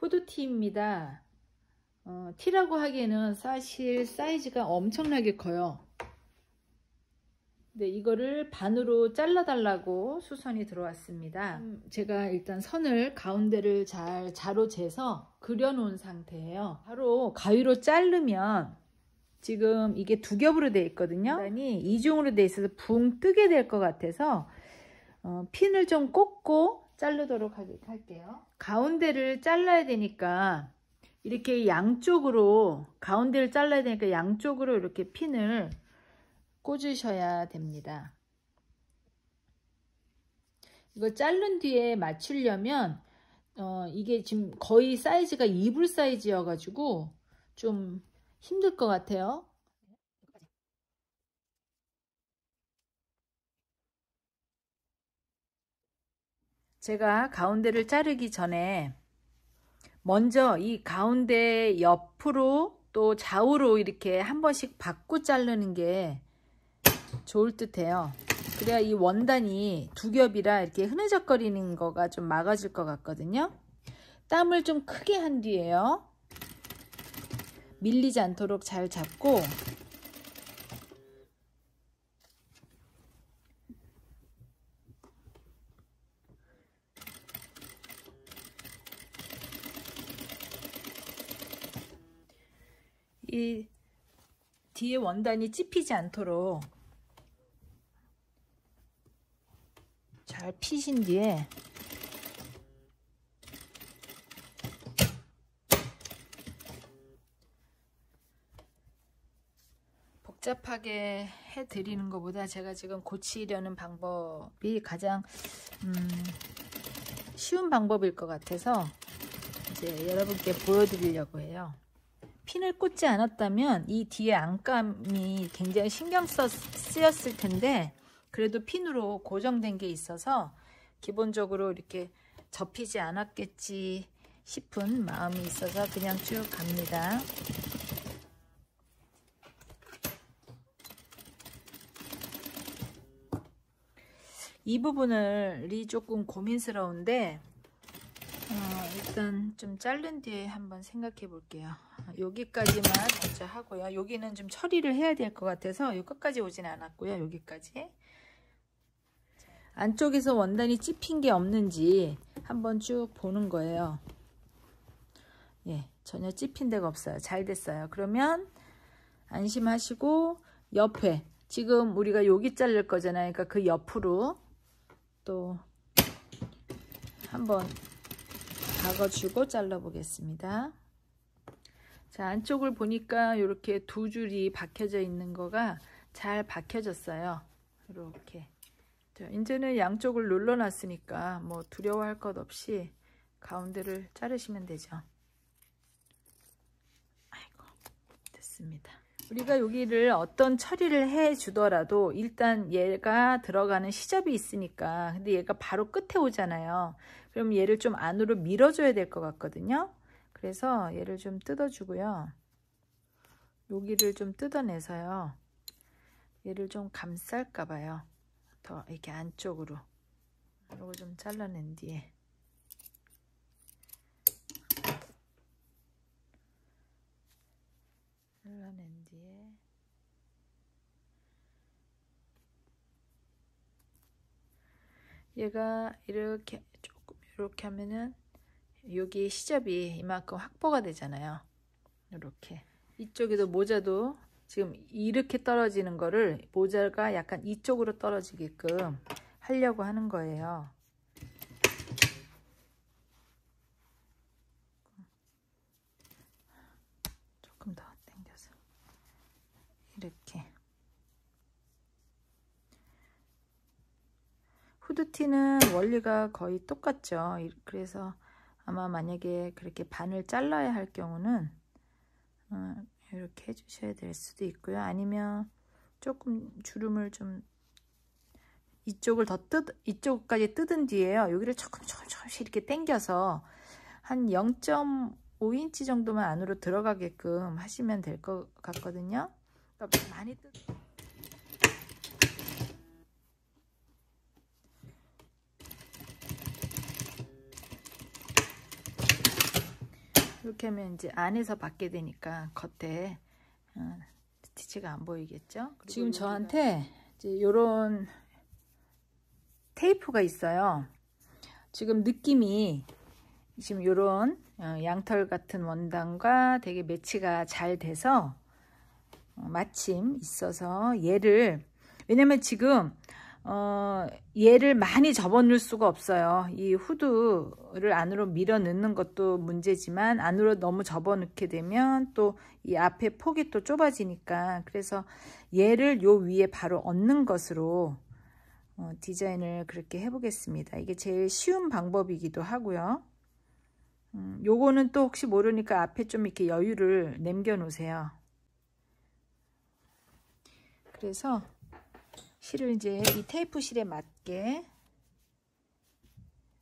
후드티입니다. 어, 티라고 하기에는 사실 사이즈가 엄청나게 커요. 네, 이거를 반으로 잘라달라고 수선이 들어왔습니다. 음, 제가 일단 선을 가운데를 잘 자로 재서 그려놓은 상태예요. 바로 가위로 자르면 지금 이게 두 겹으로 되어 있거든요. 단이 이중으로 되어 있어서 붕 뜨게 될 것 같아서 어, 핀을 좀 꽂고 자르도록 할게요. 가운데를 잘라야 되니까 이렇게 양쪽으로 가운데를 잘라야 되니까 양쪽으로 이렇게 핀을 꽂으셔야 됩니다. 이거 자른 뒤에 맞추려면 어, 이게 지금 거의 사이즈가 이불 사이즈여 가지고 좀 힘들 것 같아요. 제가 가운데를 자르기 전에 먼저 이 가운데 옆으로 또 좌우로 이렇게 한 번씩 바꾸 자르는 게 좋을 듯 해요. 그래야 이 원단이 두 겹이라 이렇게 흐느적거리는 거가 좀 막아질 것 같거든요. 땀을 좀 크게 한 뒤에요. 밀리지 않도록 잘 잡고 이 뒤에 원단이 찝히지 않도록 잘 피신 뒤에 복잡하게 해드리는 것보다 제가 지금 고치려는 방법이 가장 음, 쉬운 방법일 것 같아서 이제 여러분께 보여드리려고 해요. 핀을 꽂지 않았다면 이 뒤에 안감이 굉장히 신경 써, 쓰였을 텐데 그래도 핀으로 고정된 게 있어서 기본적으로 이렇게 접히지 않았겠지 싶은 마음이 있어서 그냥 쭉 갑니다. 이 부분을이 조금 고민스러운데 어, 일단 좀 자른 뒤에 한번 생각해 볼게요. 여기까지만 먼저 하고요. 여기는 좀 처리를 해야 될 것 같아서 요 끝까지 오진 않았고요. 여기까지. 안쪽에서 원단이 찝힌 게 없는지 한번 쭉 보는 거예요. 예, 전혀 찝힌 데가 없어요. 잘 됐어요. 그러면 안심하시고 옆에 지금 우리가 여기 자를 거잖아요. 그러니까 그 옆으로 또 한번 박아주고 잘라 보겠습니다. 자 안쪽을 보니까 이렇게 두 줄이 박혀져 있는 거가 잘 박혀졌어요. 이렇게 이제는 양쪽을 눌러놨으니까 뭐 두려워할 것 없이 가운데를 자르시면 되죠. 아이고 됐습니다. 우리가 여기를 어떤 처리를 해 주더라도 일단 얘가 들어가는 시접이 있으니까 근데 얘가 바로 끝에 오잖아요. 그럼 얘를 좀 안으로 밀어줘야 될 것 같거든요. 그래서 얘를 좀 뜯어주고요. 여기를 좀 뜯어내서요. 얘를 좀 감쌀까 봐요. 더 이렇게 안쪽으로 이거 좀 잘라낸 뒤에 잘라낸 뒤에 얘가 이렇게 조금 이렇게 하면은 여기 시접이 이만큼 확보가 되잖아요 이렇게 이쪽에도 모자도 지금 이렇게 떨어지는 거를 모자가 약간 이쪽으로 떨어지게끔 하려고 하는 거예요. 조금 더 당겨서 이렇게 후드티는 원리가 거의 똑같죠. 그래서 아마 만약에 그렇게 반을 잘라야 할 경우는 어, 이렇게 해주셔야 될 수도 있고요. 아니면 조금 주름을 좀 이쪽을 더 뜯, 이쪽까지 뜯은 뒤에요. 여기를 조금 조금 조금씩 이렇게 당겨서 한 0.5인치 정도만 안으로 들어가게끔 하시면 될 것 같거든요. 그러니까 많이 뜯... 이렇게 하면 이제 안에서 받게 되니까 겉에 어, 스티치가 안 보이겠죠? 지금 저한테 이제 요런 테이프가 있어요. 지금 느낌이 지금 요런 어, 양털 같은 원단과 되게 매치가 잘 돼서 어, 마침 있어서 얘를 왜냐면 지금 어, 얘를 많이 접어넣을 수가 없어요. 이 후드를 안으로 밀어 넣는 것도 문제지만 안으로 너무 접어넣게 되면 또 이 앞에 폭이 또 좁아지니까 그래서 얘를 요 위에 바로 얹는 것으로 어, 디자인을 그렇게 해보겠습니다. 이게 제일 쉬운 방법이기도 하고요. 음, 요거는 또 혹시 모르니까 앞에 좀 이렇게 여유를 남겨 놓으세요. 그래서 실을 이제 이 테이프 실에 맞게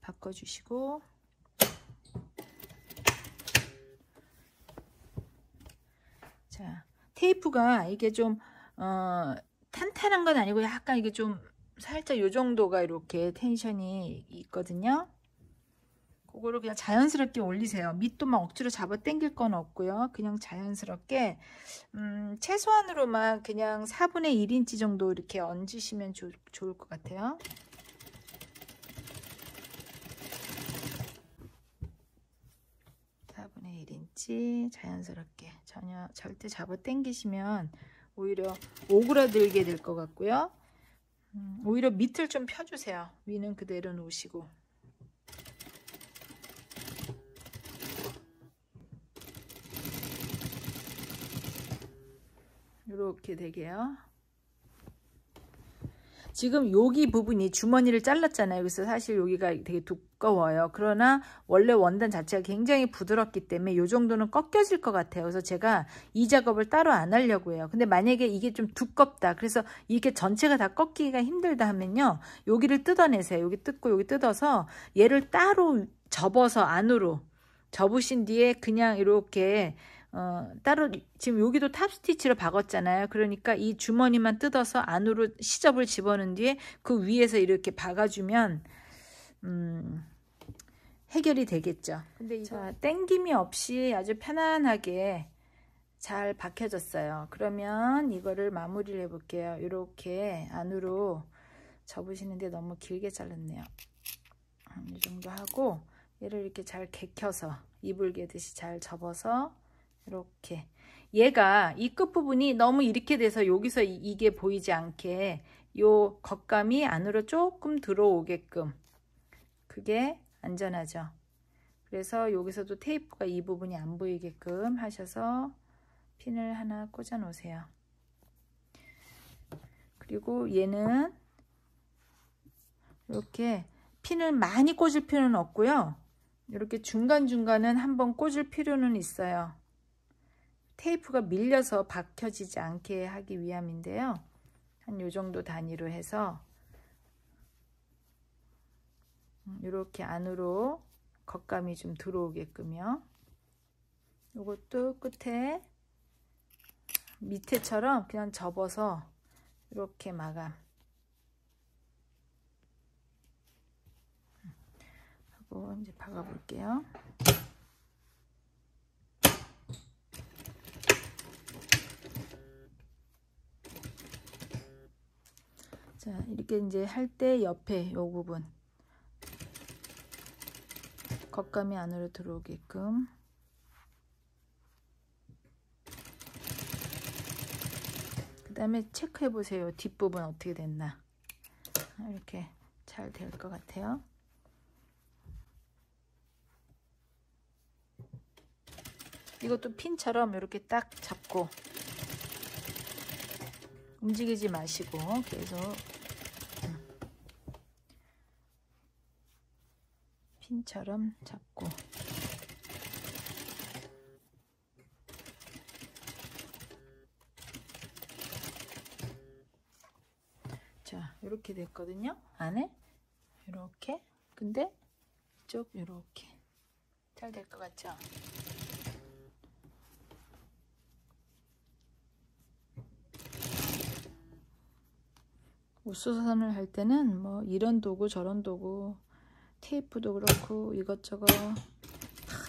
바꿔주시고 자 테이프가 이게 좀 어, 탄탄한 건 아니고 약간 이게 좀 살짝 요 정도가 이렇게 텐션이 있거든요. 그거를 그냥 자연스럽게 올리세요. 밑도 막 억지로 잡아 당길 건 없고요. 그냥 자연스럽게 음, 최소한으로만 그냥 4분의 1인치 정도 이렇게 얹으시면 조, 좋을 것 같아요. 분의 1인치 자연스럽게 전혀 절대 잡아 당기시면 오히려 오그라들게 될 것 같고요. 음, 오히려 밑을 좀 펴주세요. 위는 그대로 놓으시고 이렇게 되게요. 지금 여기 부분이 주머니를 잘랐잖아요. 그래서 사실 여기가 되게 두꺼워요. 그러나 원래 원단 자체가 굉장히 부드럽기 때문에 이 정도는 꺾여질 것 같아요. 그래서 제가 이 작업을 따로 안 하려고 해요. 근데 만약에 이게 좀 두껍다. 그래서 이게 전체가 다 꺾기가 힘들다 하면요. 여기를 뜯어내세요. 여기 뜯고 여기 뜯어서 얘를 따로 접어서 안으로 접으신 뒤에 그냥 이렇게 어, 따로 지금 여기도 top stitch로 박았잖아요. 그러니까 이 주머니만 뜯어서 안으로 시접을 집어넣은 뒤에 그 위에서 이렇게 박아주면 음, 해결이 되겠죠. 근데 이거 자, 땡김이 없이 아주 편안하게 잘 박혀졌어요. 그러면 이거를 마무리를 해볼게요. 이렇게 안으로 접으시는데 너무 길게 잘랐네요. 이 정도 하고 얘를 이렇게 잘 개켜서 이불 개듯이 잘 접어서 이렇게 얘가 이 끝부분이 너무 이렇게 돼서 여기서 이게 보이지 않게 요 겉감이 안으로 조금 들어오게끔 그게 안전하죠. 그래서 여기서도 테이프가 이 부분이 안 보이게끔 하셔서 핀을 하나 꽂아 놓으세요. 그리고 얘는 이렇게 핀을 많이 꽂을 필요는 없고요. 이렇게 중간중간은 한번 꽂을 필요는 있어요. 테이프가 밀려서 박혀지지 않게 하기 위함인데요. 한 요 정도 단위로 해서 이렇게 안으로 겉감이 좀 들어오게끔요. 이것도 끝에 밑에처럼 그냥 접어서 이렇게 마감 하고 이제 박아 볼게요. 자 이렇게 이제 할 때 옆에 요 부분. 겉감이 안으로 들어오게끔. 그 다음에 체크해 보세요. 뒷부분 어떻게 됐나. 이렇게 잘 될 것 같아요. 이것도 핀처럼 이렇게 딱 잡고 움직이지 마시고 계속 핀처럼 잡고. 자 이렇게 됐거든요 안에. 이렇게. 근데 이쪽 이렇게. 잘 될 것 같죠? 우수선을 할 때는 뭐 이런 도구 저런 도구 테이프도 그렇고 이것저것 다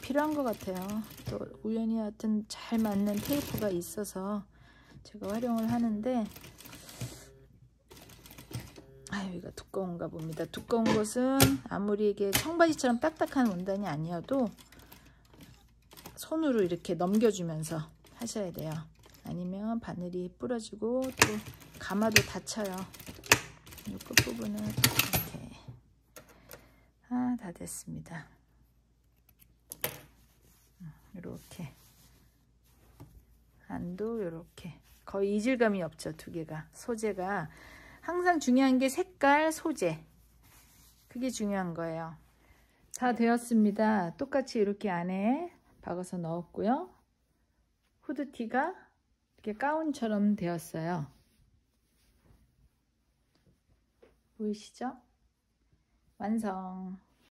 필요한 것 같아요. 또 우연히 하여튼 잘 맞는 테이프가 있어서 제가 활용을 하는데 아유 이거 두꺼운가 봅니다. 두꺼운 것은 아무리 이게 청바지처럼 딱딱한 원단이 아니어도 손으로 이렇게 넘겨주면서 하셔야 돼요. 아니면 바늘이 부러지고 또 감아도 다쳐요. 이렇게 아 다 됐습니다. 이렇게. 안도 이렇게. 거의 이질감이 없죠 두 개가. 소재가. 항상 중요한 게 색깔 소재. 그게 중요한 거예요. 다 되었습니다. 똑같이 이렇게 안에 박아서 넣었고요. 후드티가 이렇게 가운처럼 되었어요. 보이시죠? 완성